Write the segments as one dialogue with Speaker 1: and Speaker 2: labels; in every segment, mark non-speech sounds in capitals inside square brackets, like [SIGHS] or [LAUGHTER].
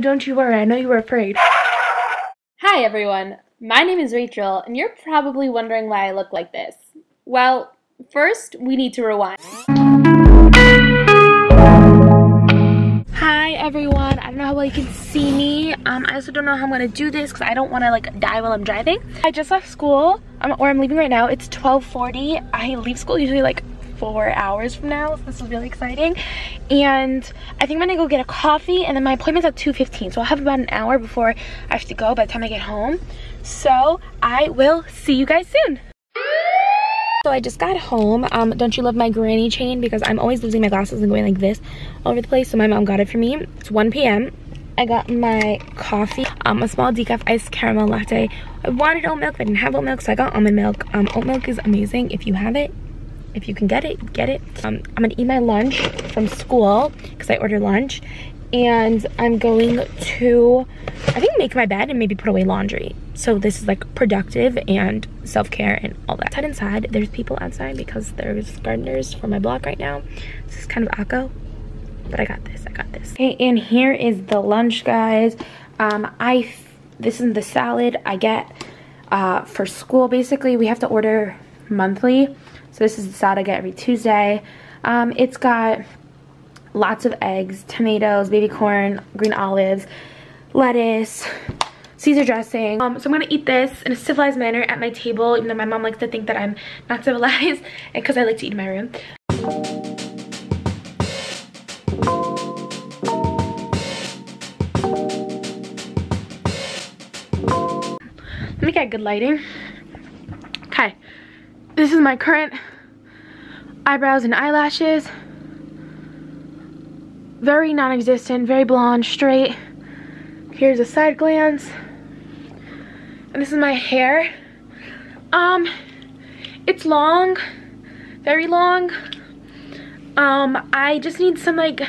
Speaker 1: don't you worry, I know you were afraid.
Speaker 2: Hi everyone, my name is Rachel, and you're probably wondering why I look like this. Well, first, we need to rewind.
Speaker 1: Hi everyone, I don't know how well you can see me. Um, I also don't know how I'm gonna do this because I don't wanna like die while I'm driving. I just left school, um, or I'm leaving right now. It's 12.40. I leave school usually like four hours from now. So this is really exciting. And I think I'm gonna go get a coffee and then my appointment's at 2.15. So I'll have about an hour before I have to go by the time I get home. So I will see you guys soon. So I just got home. Um, don't you love my granny chain? Because I'm always losing my glasses and going like this all over the place. So my mom got it for me. It's 1 p.m. I got my coffee, um, a small decaf iced caramel latte. I wanted oat milk, but I didn't have oat milk, so I got almond milk. Um, oat milk is amazing. If you have it, if you can get it get it. Um, i'm gonna eat my lunch from school because i ordered lunch and i'm going to i think make my bed and maybe put away laundry. So this is like productive and self-care and all that. Outside inside. There's people outside because there's gardeners for my block right now. This is kind of echo but i got this i got this. Okay and here is the lunch guys. Um i this is the salad i get uh for school basically. We have to order monthly so this is the salad I get every Tuesday. Um, it's got lots of eggs, tomatoes, baby corn, green olives, lettuce, Caesar dressing. Um, so I'm gonna eat this in a civilized manner at my table, even though my mom likes to think that I'm not civilized, [LAUGHS] because I like to eat in my room. Let me get good lighting. This is my current eyebrows and eyelashes. Very non-existent, very blonde, straight. Here's a side glance. And this is my hair. Um, it's long, very long. Um, I just need some like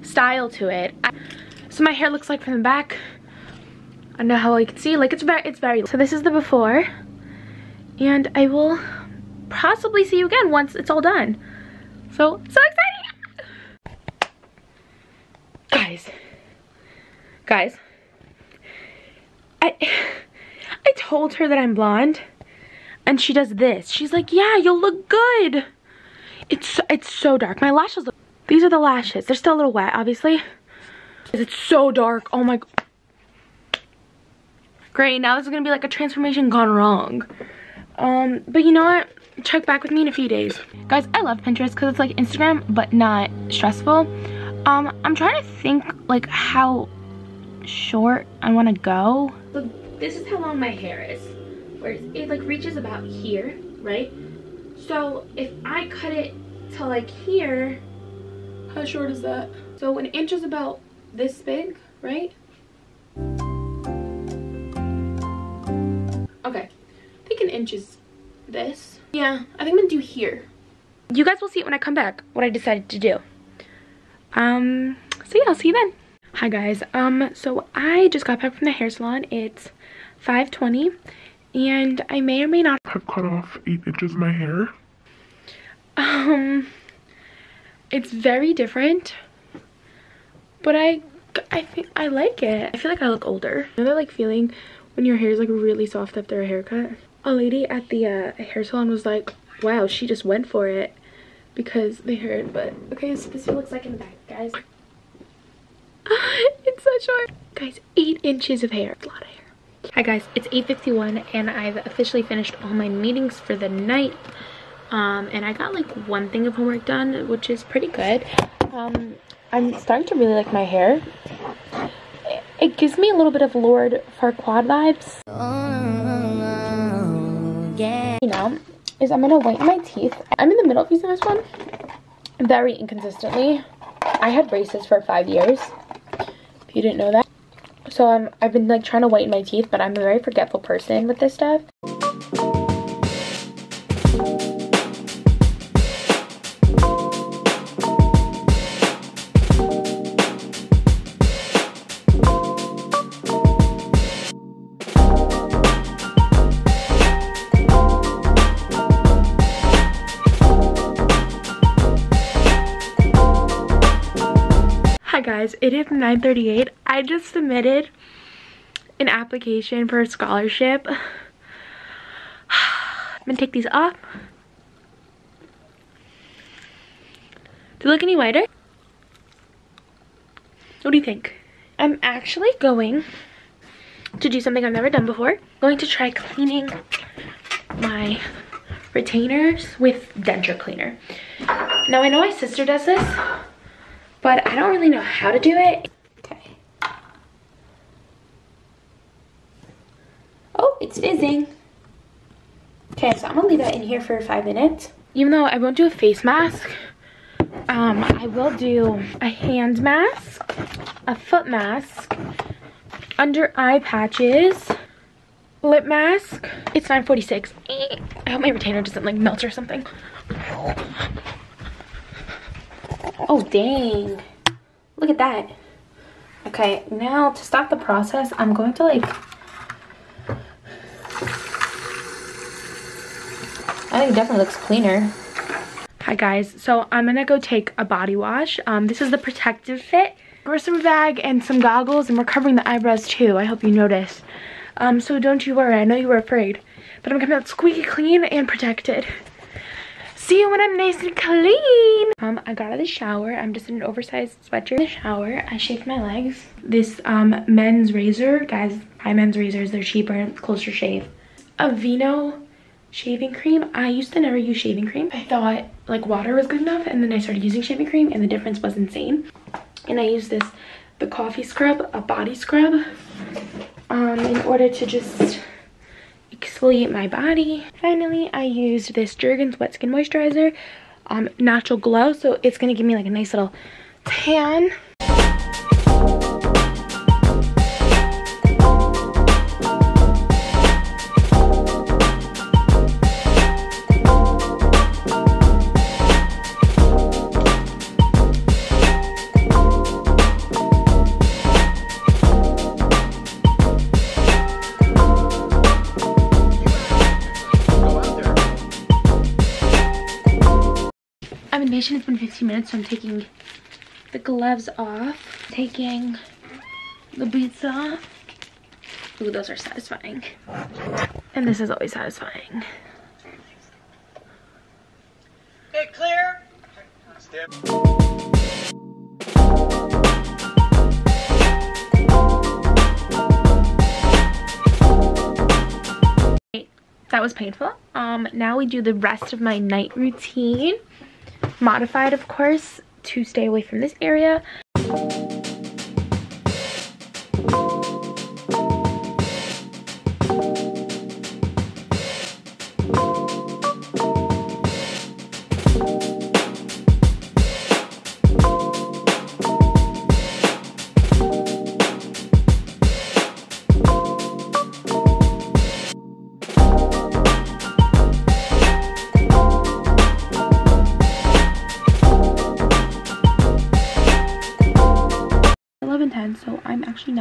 Speaker 1: style to it. So my hair looks like from the back. I don't know how you can see, like it's very, it's very, so this is the before. And I will possibly see you again once it's all done. So, so exciting! Guys, guys, I, I told her that I'm blonde and she does this. She's like, yeah, you'll look good. It's, it's so dark. My lashes, look, these are the lashes. They're still a little wet, obviously. It's so dark. Oh my, great. Now this is gonna be like a transformation gone wrong. Um, but you know what? Check back with me in a few days. Guys, I love Pinterest because it's like Instagram, but not stressful. Um, I'm trying to think like how short I want to go. Look, this is how long my hair is. Where it like reaches about here, right? So if I cut it to like here, how short is that? So an inch is about this big, right? Okay, I think an inch is this. Yeah, I think I'm gonna do here. You guys will see it when I come back, what I decided to do. Um, so yeah, I'll see you then. Hi guys, um, so I just got back from the hair salon. It's 5.20 and I may or may not
Speaker 3: have cut off 8 inches of my hair.
Speaker 1: Um, it's very different, but I, I think I like it. I feel like I look older. You know that like feeling when your hair is like really soft after a haircut? A lady at the uh, hair salon was like, wow, she just went for it because they heard. But okay, so this is what it looks like in the back, guys. [LAUGHS] it's so short. Guys, eight inches of hair. a lot of hair. Hi guys, it's 8.51 and I've officially finished all my meetings for the night. Um, and I got like one thing of homework done, which is pretty good. Um, I'm starting to really like my hair. It gives me a little bit of Lord Farquaad vibes you know, is I'm gonna whiten my teeth. I'm in the middle of using this one very inconsistently. I had braces for five years, if you didn't know that. So I've been like trying to whiten my teeth, but I'm a very forgetful person with this stuff. guys, it is 9.38. I just submitted an application for a scholarship. [SIGHS] I'm gonna take these off. Do they look any whiter? What do you think? I'm actually going to do something I've never done before. I'm going to try cleaning my retainers with denture cleaner. Now I know my sister does this, but I don't really know how to do it. Okay. Oh, it's fizzing. Okay, so I'm gonna leave that in here for five minutes. Even though I won't do a face mask, um, I will do a hand mask, a foot mask, under eye patches, lip mask. It's 9.46. I hope my retainer doesn't like melt or something. Oh, dang. Look at that. Okay, now to stop the process, I'm going to like... I think it definitely looks cleaner. Hi guys, so I'm gonna go take a body wash. Um, this is the Protective Fit. Grocery bag and some goggles and we're covering the eyebrows too. I hope you noticed. Um, so don't you worry, I know you were afraid. But I'm coming out squeaky clean and protected. See you when I'm nice and clean. Um, I got out of the shower. I'm just in an oversized sweatshirt. In the shower, I shaved my legs. This um, men's razor, guys, buy men's razors. They're cheaper and closer shave. Aveeno shaving cream. I used to never use shaving cream. I thought like water was good enough and then I started using shaving cream and the difference was insane. And I use this, the coffee scrub, a body scrub, um, in order to just exfoliate my body. Finally, I used this Jergens Wet Skin Moisturizer, um, Natural Glow, so it's gonna give me like a nice little tan. I'm. It's been 15 minutes, so I'm taking the gloves off, taking the boots off. Ooh, those are satisfying. And this is always satisfying.
Speaker 4: Hey, clear. Step.
Speaker 1: That was painful. Um, now we do the rest of my night routine. Modified, of course, to stay away from this area.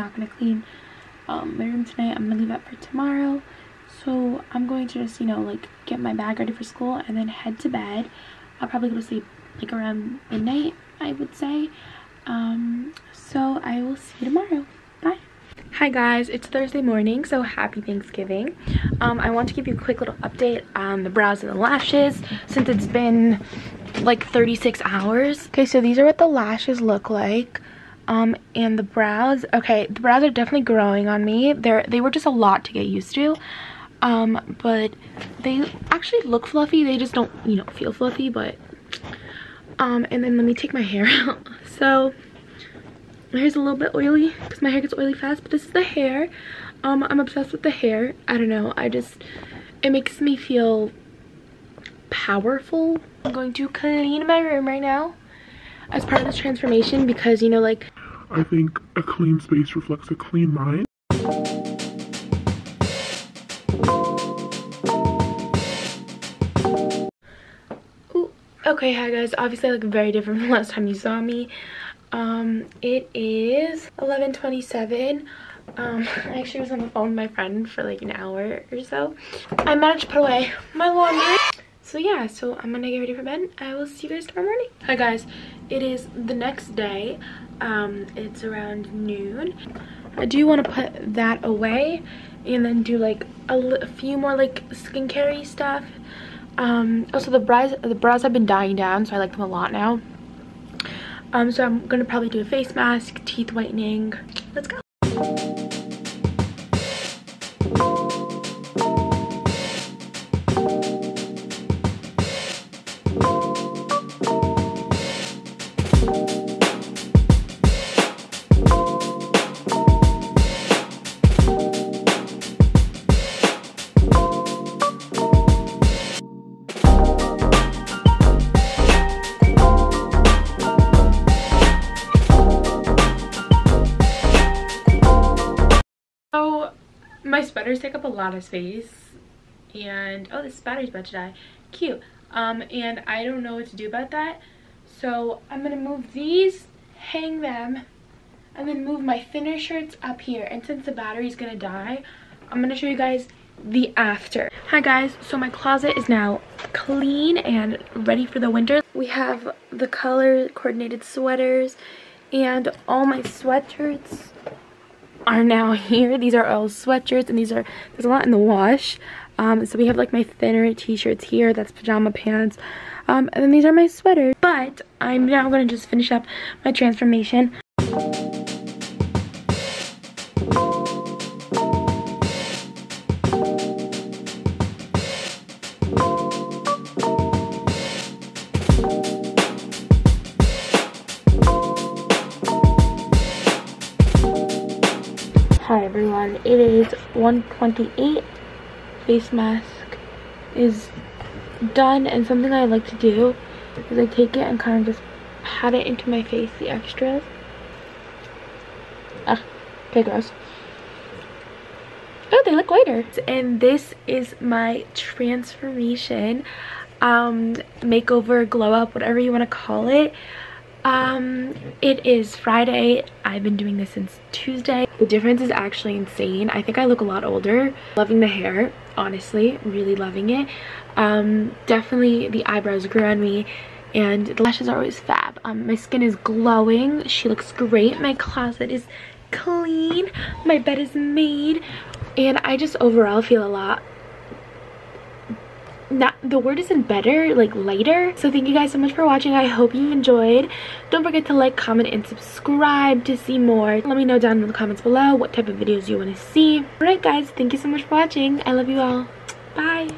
Speaker 1: Not going to clean um, my room tonight. I'm going to leave that for tomorrow. So I'm going to just, you know, like get my bag ready for school and then head to bed. I'll probably go to sleep like around midnight, I would say. Um, so I will see you tomorrow. Bye. Hi guys, it's Thursday morning, so happy Thanksgiving. Um, I want to give you a quick little update on the brows and the lashes since it's been like 36 hours. Okay, so these are what the lashes look like. Um, and the brows, okay, the brows are definitely growing on me. They're, they were just a lot to get used to. Um, but they actually look fluffy. They just don't, you know, feel fluffy, but, um, and then let me take my hair [LAUGHS] out. So, my hair's a little bit oily because my hair gets oily fast, but this is the hair. Um, I'm obsessed with the hair. I don't know. I just, it makes me feel powerful. I'm going to clean my room right now as part of this transformation because, you know, like,
Speaker 3: I think a clean space reflects a clean mind.
Speaker 1: Okay, hi guys. Obviously, I look very different from [LAUGHS] last time you saw me. Um, it is 11:27. Um, [LAUGHS] I actually was on the phone with my friend for like an hour or so. I managed to put away my laundry. So yeah so i'm gonna get ready for bed. I will see you guys tomorrow morning. Hi guys. It is the next day. Um it's around noon. I do want to put that away and then do like a, a few more like skincare stuff. Um also the brows the brows have been dying down so i like them a lot now. Um so i'm gonna probably do a face mask teeth whitening. Let's go my sweaters take up a lot of space and oh this battery's about to die. Cute. Um and I don't know what to do about that. So I'm gonna move these, hang them, and then move my thinner shirts up here. And since the battery's gonna die, I'm gonna show you guys the after. Hi guys, so my closet is now clean and ready for the winter. We have the color coordinated sweaters and all my sweatshirts are now [LAUGHS] here. These are all sweatshirts and these are, there's a lot in the wash. Um, so we have like my thinner t-shirts here, that's pajama pants. Um, and then these are my sweaters. But I'm now to just finish up my transformation. 128. Face mask is done and something I like to do is I take it and kind of just pat it into my face, the extras. Ah, okay gross. Oh, they look lighter. And this is my transformation, um, makeover, glow up, whatever you want to call it. Um, it is Friday. I've been doing this since Tuesday. The difference is actually insane. I think I look a lot older. Loving the hair, honestly, really loving it. Um, definitely the eyebrows grew on me and the lashes are always fab. Um, my skin is glowing. She looks great. My closet is clean. My bed is made. And I just overall feel a lot not the word isn't better like lighter. So thank you guys so much for watching. I hope you enjoyed. Don't forget to like comment and subscribe to see more. Let me know down in the comments below what type of videos you want to see. All right guys thank you so much for watching. I love you all. Bye